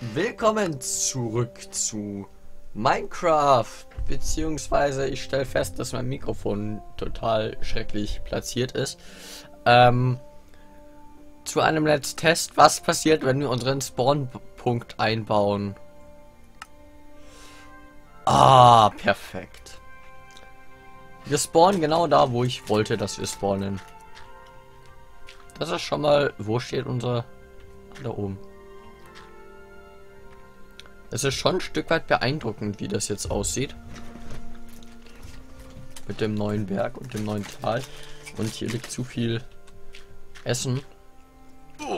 Willkommen zurück zu Minecraft. Beziehungsweise ich stelle fest, dass mein Mikrofon total schrecklich platziert ist. Ähm, zu einem Let's Test, was passiert, wenn wir unseren Spawnpunkt einbauen. Ah, perfekt. Wir spawnen genau da, wo ich wollte, dass wir spawnen. Das ist schon mal... Wo steht unser... Da oben. Es ist schon ein Stück weit beeindruckend, wie das jetzt aussieht. Mit dem neuen Berg und dem neuen Tal. Und hier liegt zu viel Essen.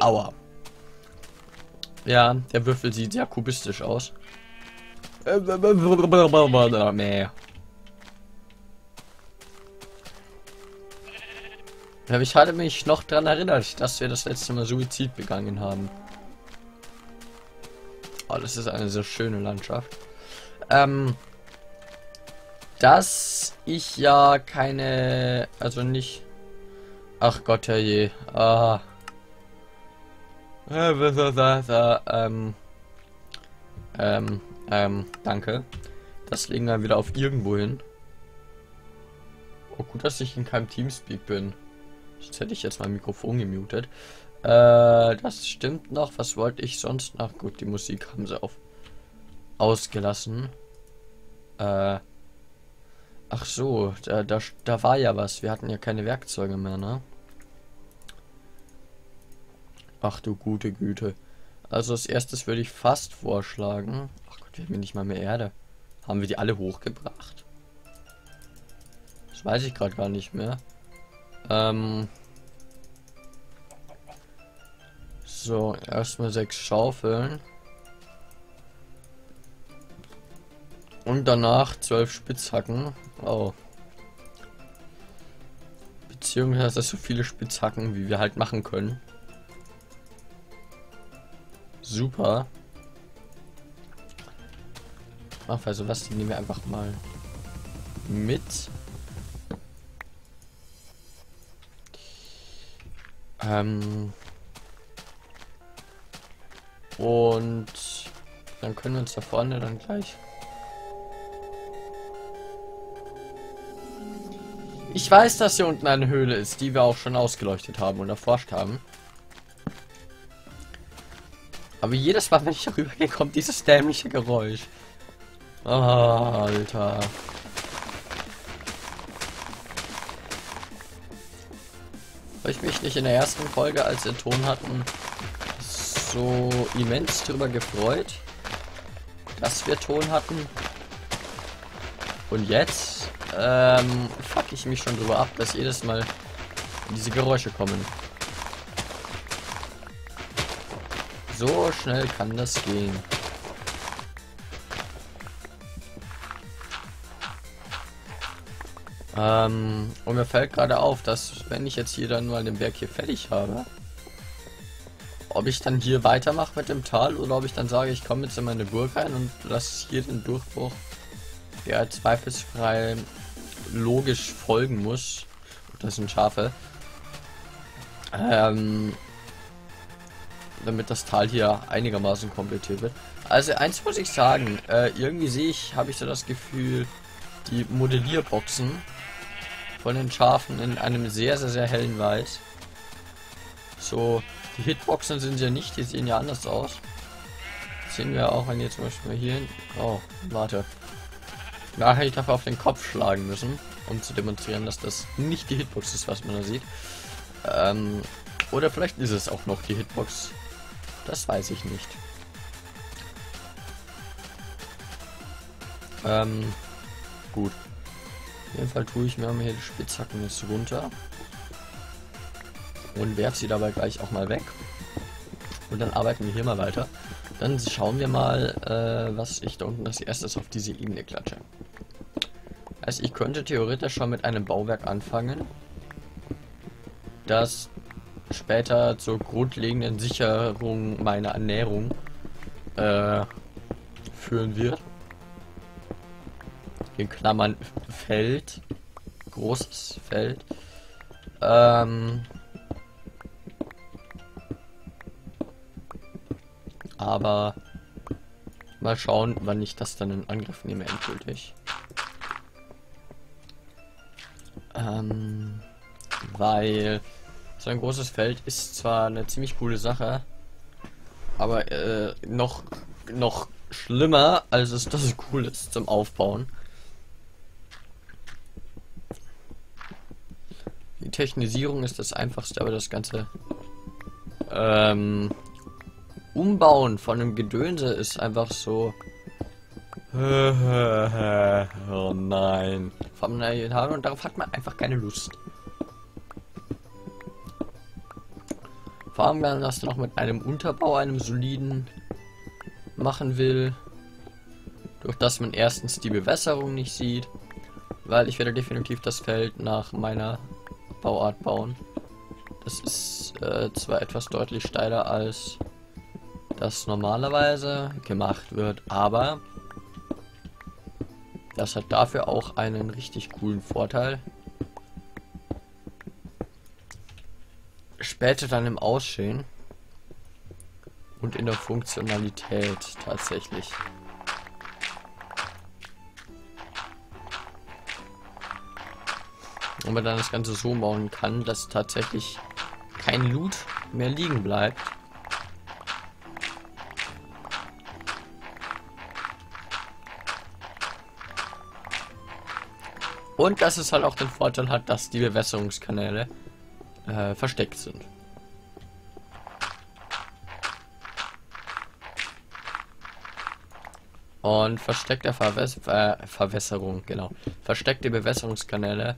Aua. Ja, der Würfel sieht sehr kubistisch aus. Nee. Ich hatte mich noch daran erinnert, dass wir das letzte Mal Suizid begangen haben. Oh, das ist eine sehr schöne Landschaft. Ähm, dass ich ja keine, also nicht. Ach Gott, herrje. Ah. Ähm, ähm, ähm, danke. Das legen wir wieder auf irgendwo hin. Oh, gut, dass ich in keinem Teamspeak bin. Jetzt hätte ich jetzt mein Mikrofon gemutet. Äh, das stimmt noch. Was wollte ich sonst noch? Gut, die Musik haben sie auf ausgelassen. Äh, ach so, da, da, da war ja was. Wir hatten ja keine Werkzeuge mehr, ne? Ach du gute Güte. Also als erstes würde ich fast vorschlagen. Ach Gott, wir haben nicht mal mehr Erde. Haben wir die alle hochgebracht? Das weiß ich gerade gar nicht mehr. Ähm so, erstmal sechs Schaufeln. Und danach zwölf Spitzhacken. Oh. Beziehungsweise so viele Spitzhacken, wie wir halt machen können. Super. Ach, also was, die nehmen wir einfach mal mit. Ähm und dann können wir uns da vorne dann gleich. Ich weiß, dass hier unten eine Höhle ist, die wir auch schon ausgeleuchtet haben und erforscht haben. Aber jedes Mal, wenn ich darüber gehe, kommt dieses dämliche Geräusch. Oh, Alter. Habe ich mich nicht in der ersten Folge, als wir Ton hatten, so immens darüber gefreut, dass wir Ton hatten. Und jetzt ähm, fuck ich mich schon drüber ab, dass jedes Mal diese Geräusche kommen. So schnell kann das gehen. Ähm, und mir fällt gerade auf, dass wenn ich jetzt hier dann mal den Berg hier fertig habe, ob ich dann hier weitermache mit dem Tal oder ob ich dann sage, ich komme jetzt in meine Burg rein und lasse hier den Durchbruch, der zweifelsfrei logisch folgen muss. Das sind Schafe. Ähm, damit das Tal hier einigermaßen komplettiert wird. Also eins muss ich sagen, äh, irgendwie sehe ich, habe ich so das Gefühl, die Modellierboxen von den Schafen in einem sehr, sehr, sehr hellen Weiß. So, die Hitboxen sind ja nicht, die sehen ja anders aus. Das sehen wir auch, wenn ihr zum Beispiel hier hin... Oh, warte. Da hätte ich dafür auf den Kopf schlagen müssen, um zu demonstrieren, dass das nicht die Hitbox ist, was man da sieht. Ähm, oder vielleicht ist es auch noch die Hitbox. Das weiß ich nicht. Ähm, gut. Auf jeden Fall tue ich mir hier die Spitzhacken jetzt runter. Und werfe sie dabei gleich auch mal weg. Und dann arbeiten wir hier mal weiter. Dann schauen wir mal, äh, was ich da unten als erstes auf diese Ebene klatsche. Also ich könnte theoretisch schon mit einem Bauwerk anfangen, das später zur grundlegenden Sicherung meiner Ernährung äh, führen wird in Klammern Feld, großes Feld. Ähm, aber Mal schauen, wann ich das dann in Angriff nehme, endgültig. Ähm, weil so ein großes Feld ist zwar eine ziemlich coole Sache, aber äh, noch, noch schlimmer, als es das cool ist zum Aufbauen. Die Technisierung ist das einfachste, aber das ganze ähm, Umbauen von einem Gedönse ist einfach so. oh nein. Von und darauf hat man einfach keine Lust. Vor allem, wenn man das noch mit einem Unterbau, einem soliden machen will. Durch das man erstens die Bewässerung nicht sieht. Weil ich werde definitiv das Feld nach meiner Bauart bauen. Das ist äh, zwar etwas deutlich steiler als das normalerweise gemacht wird, aber das hat dafür auch einen richtig coolen Vorteil. Später dann im Aussehen und in der Funktionalität tatsächlich. Und man dann das Ganze so bauen kann, dass tatsächlich kein Loot mehr liegen bleibt. Und dass es halt auch den Vorteil hat, dass die Bewässerungskanäle äh, versteckt sind. Und versteckte Verwäs äh, Verwässerung, genau. Versteckte Bewässerungskanäle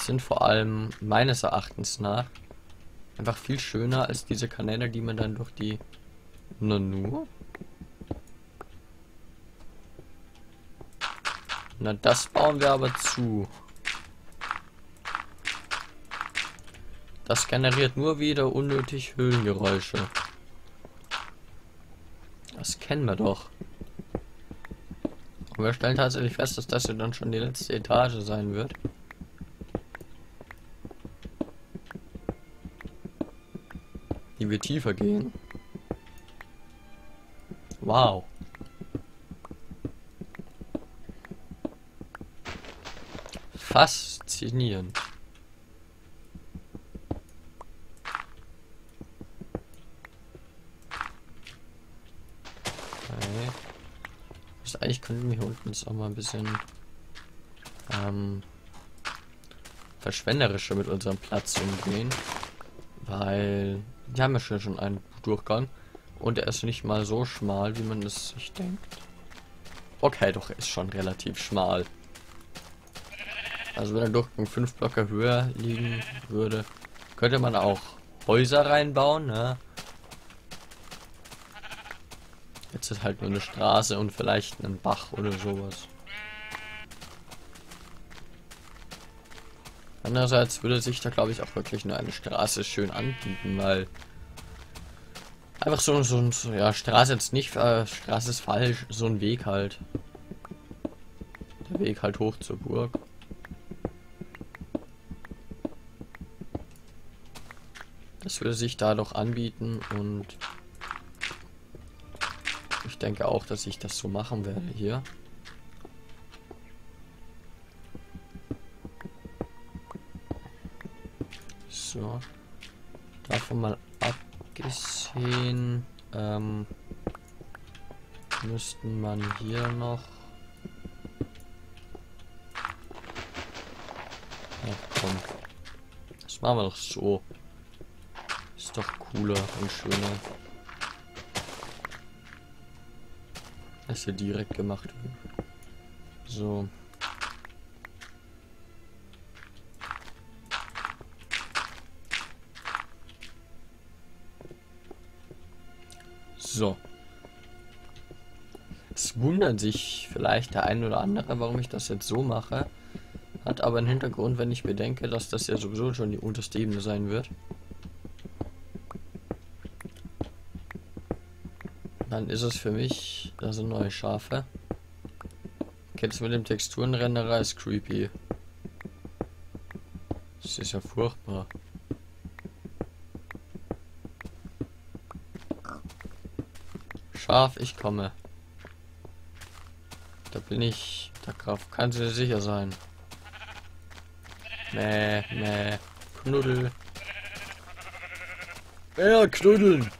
sind vor allem meines Erachtens nach einfach viel schöner als diese Kanäle, die man dann durch die Nanu. Na, das bauen wir aber zu. Das generiert nur wieder unnötig Höhlengeräusche. Das kennen wir doch. Und wir stellen tatsächlich fest, dass das ja dann schon die letzte Etage sein wird. Die wir tiefer gehen. Wow. Faszinierend. eigentlich könnten wir hier unten jetzt auch mal ein bisschen ähm, verschwenderischer mit unserem Platz umgehen. Weil wir haben ja schon, schon einen Durchgang und er ist nicht mal so schmal, wie man es sich denkt. Okay, doch, er ist schon relativ schmal. Also wenn der Durchgang 5 Blöcke höher liegen würde, könnte man auch Häuser reinbauen, ne? Jetzt ist halt nur eine Straße und vielleicht ein Bach oder sowas. Andererseits würde sich da glaube ich auch wirklich nur eine Straße schön anbieten, weil einfach so, so, so ja, Straße jetzt nicht, äh, Straße ist falsch, so ein Weg halt. Der Weg halt hoch zur Burg. Das würde sich da doch anbieten und ich denke auch, dass ich das so machen werde hier. So. Davon mal abgesehen, ähm, müssten man hier noch Ja, komm. Das machen wir doch so. Doch cooler und schöner. dass hier direkt gemacht wird. So. So. Es wundert sich vielleicht der ein oder andere, warum ich das jetzt so mache. Hat aber einen Hintergrund, wenn ich bedenke, dass das ja sowieso schon die unterste Ebene sein wird. Dann ist es für mich, da sind neue Schafe. Jetzt mit dem Texturenrenderer ist creepy. Das ist ja furchtbar. Schaf, ich komme. Da bin ich. Da Graf kann sie sicher sein. Mäh, mäh. Knuddel. Ja, knuddeln.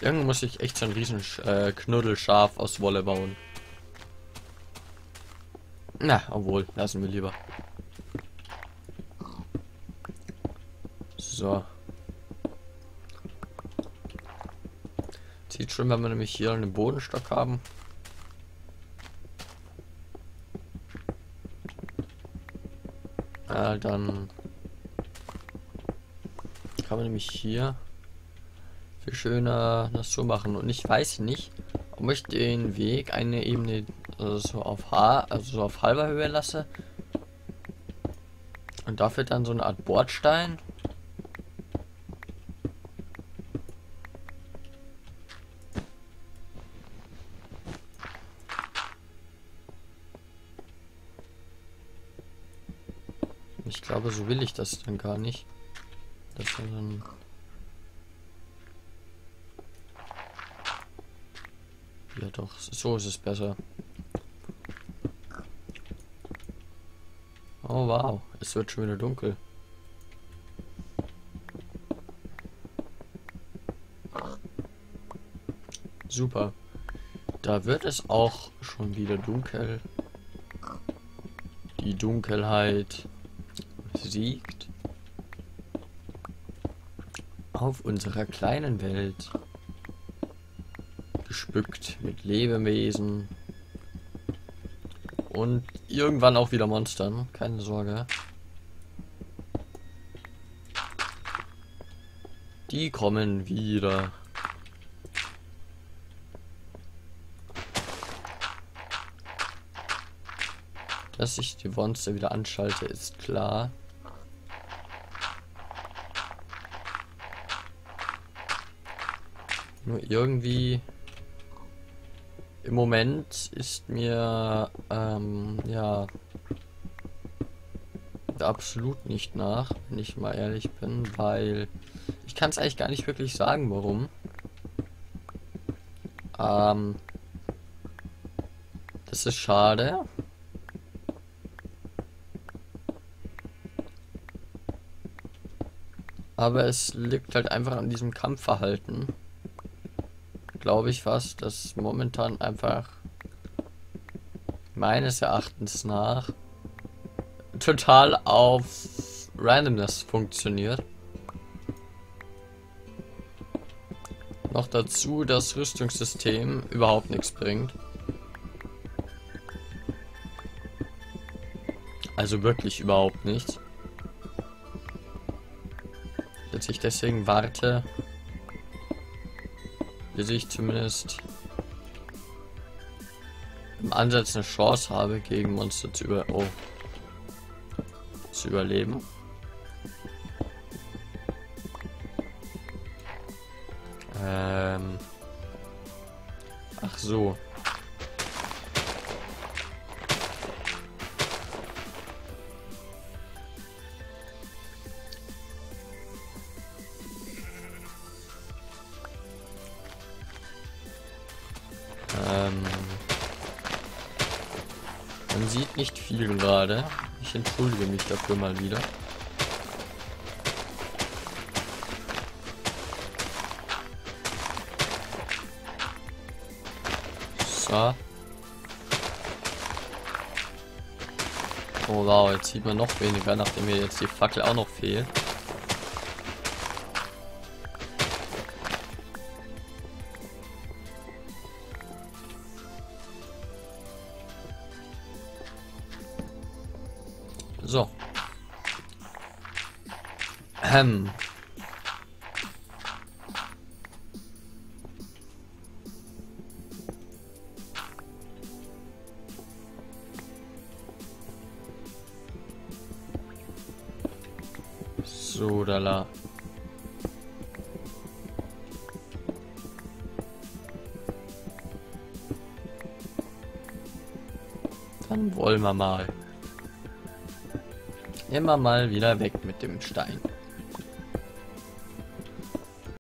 Irgendwann muss ich echt so ein riesen äh, Knuddelschaf aus Wolle bauen. Na, obwohl, lassen wir lieber. So. Sieht schon, wenn wir nämlich hier einen Bodenstock haben. Äh, dann kann man nämlich hier viel schöner das so machen. Und ich weiß nicht, ob ich den Weg eine Ebene also so auf H, also so auf halber Höhe lasse. Und dafür dann so eine Art Bordstein. Ich glaube, so will ich das dann gar nicht. Das dann Ja doch, so ist es besser. Oh wow, es wird schon wieder dunkel. Super. Da wird es auch schon wieder dunkel. Die Dunkelheit siegt auf unserer kleinen Welt gespückt mit Lebewesen. Und irgendwann auch wieder Monstern, keine Sorge. Die kommen wieder. Dass ich die Monster wieder anschalte, ist klar. Nur irgendwie im Moment ist mir ähm, ja absolut nicht nach, wenn ich mal ehrlich bin, weil ich kann es eigentlich gar nicht wirklich sagen, warum. Ähm, das ist schade. Aber es liegt halt einfach an diesem Kampfverhalten glaube ich fast, dass momentan einfach meines Erachtens nach total auf Randomness funktioniert. Noch dazu das Rüstungssystem überhaupt nichts bringt. Also wirklich überhaupt nichts. Dass ich deswegen warte, bis ich zumindest im Ansatz eine Chance habe, gegen Monster zu über oh, zu überleben. Nicht viel gerade. Ich entschuldige mich dafür mal wieder. So. Oh wow, jetzt sieht man noch weniger, nachdem mir jetzt die Fackel auch noch fehlt. Ähm. So, da la. Dann wollen wir mal. Immer mal wieder weg mit dem Stein.